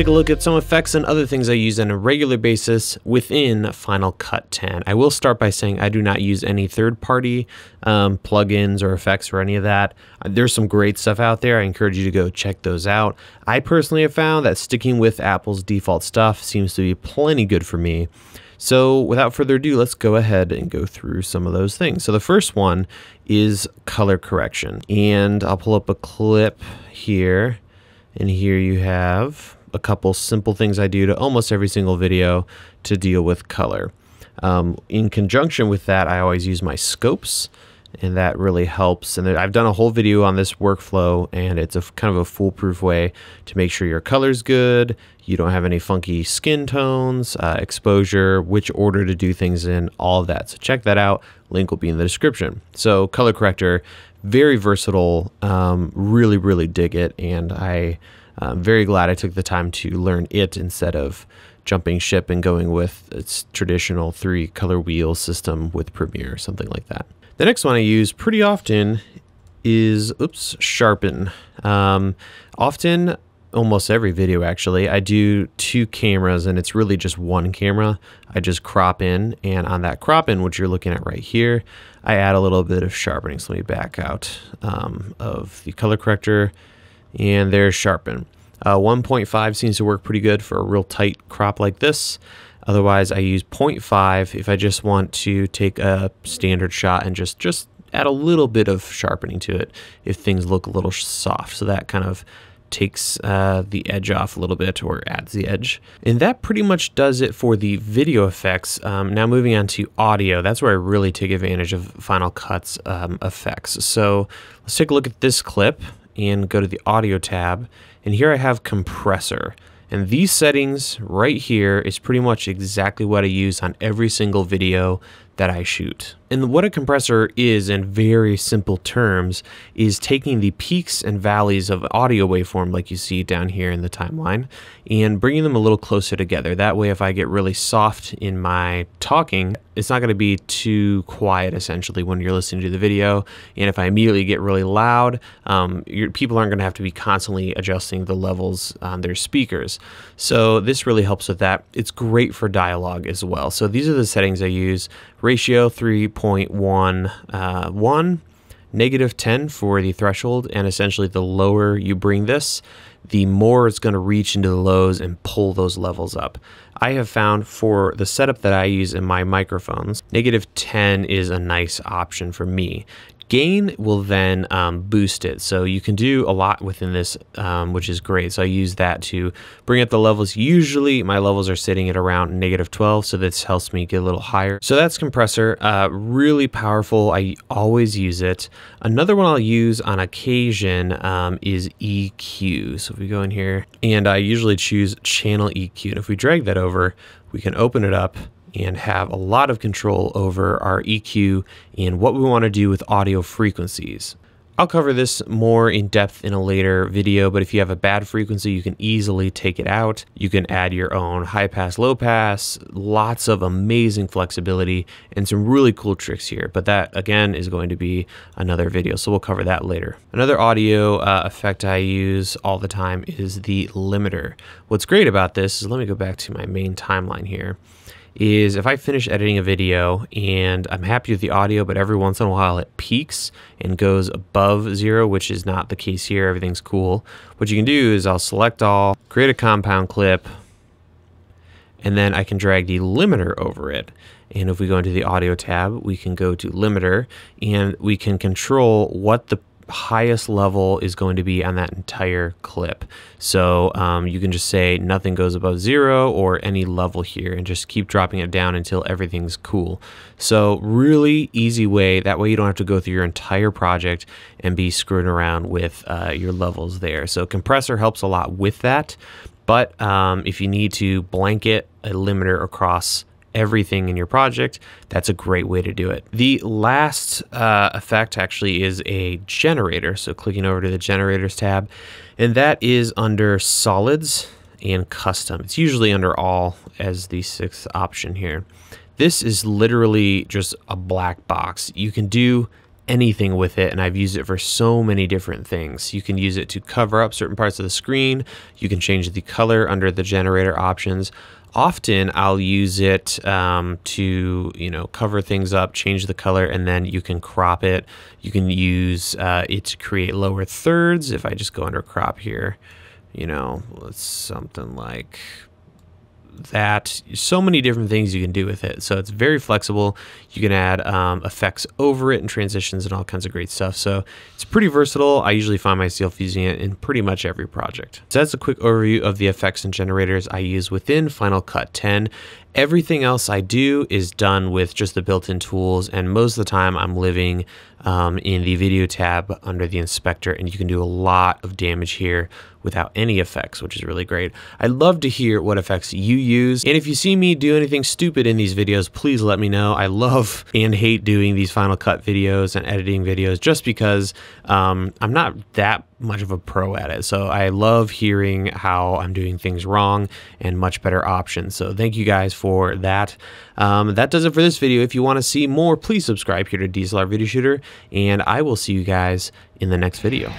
take a look at some effects and other things I use on a regular basis within Final Cut 10. I will start by saying I do not use any third-party um, plugins or effects or any of that. There's some great stuff out there. I encourage you to go check those out. I personally have found that sticking with Apple's default stuff seems to be plenty good for me. So without further ado, let's go ahead and go through some of those things. So the first one is color correction. And I'll pull up a clip here. And here you have a couple simple things I do to almost every single video to deal with color. Um, in conjunction with that, I always use my scopes and that really helps. And I've done a whole video on this workflow, and it's a kind of a foolproof way to make sure your color's good, you don't have any funky skin tones, uh, exposure, which order to do things in, all of that. So check that out. Link will be in the description. So color corrector, very versatile. Um, really, really dig it, and I. I'm very glad I took the time to learn it instead of jumping ship and going with its traditional three color wheel system with Premiere, or something like that. The next one I use pretty often is, oops, Sharpen. Um, often, almost every video actually, I do two cameras and it's really just one camera. I just crop in and on that crop in, which you're looking at right here, I add a little bit of sharpening. So let me back out um, of the color corrector and there's Sharpen. Uh, 1.5 seems to work pretty good for a real tight crop like this. Otherwise, I use 0.5 if I just want to take a standard shot and just, just add a little bit of sharpening to it if things look a little soft. So that kind of takes uh, the edge off a little bit or adds the edge. And that pretty much does it for the video effects. Um, now moving on to audio, that's where I really take advantage of Final Cut's um, effects. So let's take a look at this clip and go to the audio tab. And here I have compressor. And these settings right here is pretty much exactly what I use on every single video that I shoot. And what a compressor is in very simple terms is taking the peaks and valleys of audio waveform like you see down here in the timeline and bringing them a little closer together. That way if I get really soft in my talking, it's not going to be too quiet essentially when you're listening to the video. And if I immediately get really loud, um, people aren't going to have to be constantly adjusting the levels on their speakers. So this really helps with that. It's great for dialogue as well. So these are the settings I use. Ratio 3 0.11, uh, negative 10 for the threshold, and essentially the lower you bring this, the more it's going to reach into the lows and pull those levels up. I have found for the setup that I use in my microphones, negative 10 is a nice option for me. Gain will then um, boost it. So you can do a lot within this, um, which is great. So I use that to bring up the levels. Usually my levels are sitting at around negative 12, so this helps me get a little higher. So that's compressor, uh, really powerful. I always use it. Another one I'll use on occasion um, is EQ. So if we go in here and I usually choose channel EQ. And if we drag that over, we can open it up and have a lot of control over our EQ and what we want to do with audio frequencies. I'll cover this more in depth in a later video, but if you have a bad frequency, you can easily take it out. You can add your own high pass, low pass, lots of amazing flexibility and some really cool tricks here. But that again is going to be another video, so we'll cover that later. Another audio uh, effect I use all the time is the limiter. What's great about this is, let me go back to my main timeline here is if I finish editing a video and I'm happy with the audio, but every once in a while it peaks and goes above zero, which is not the case here. Everything's cool. What you can do is I'll select all, create a compound clip, and then I can drag the limiter over it. And if we go into the audio tab, we can go to limiter and we can control what the highest level is going to be on that entire clip. So um, you can just say nothing goes above zero or any level here and just keep dropping it down until everything's cool. So really easy way. That way you don't have to go through your entire project and be screwing around with uh, your levels there. So compressor helps a lot with that. But um, if you need to blanket a limiter across everything in your project, that's a great way to do it. The last uh, effect actually is a generator. So clicking over to the generators tab, and that is under solids and custom. It's usually under all as the sixth option here. This is literally just a black box. You can do anything with it, and I've used it for so many different things. You can use it to cover up certain parts of the screen. You can change the color under the generator options. Often I'll use it um, to, you know, cover things up, change the color, and then you can crop it. You can use uh, it to create lower thirds. If I just go under crop here, you know, let's something like that so many different things you can do with it. So it's very flexible. You can add um, effects over it and transitions and all kinds of great stuff. So it's pretty versatile. I usually find myself using it in pretty much every project. So that's a quick overview of the effects and generators I use within Final Cut 10. Everything else I do is done with just the built-in tools and most of the time I'm living um, in the video tab under the inspector and you can do a lot of damage here without any effects, which is really great. I'd love to hear what effects you use. And if you see me do anything stupid in these videos, please let me know. I love and hate doing these Final Cut videos and editing videos just because um, I'm not that much of a pro at it. So I love hearing how I'm doing things wrong and much better options. So thank you guys for that. Um, that does it for this video. If you want to see more, please subscribe here to DSLR Video Shooter, and I will see you guys in the next video.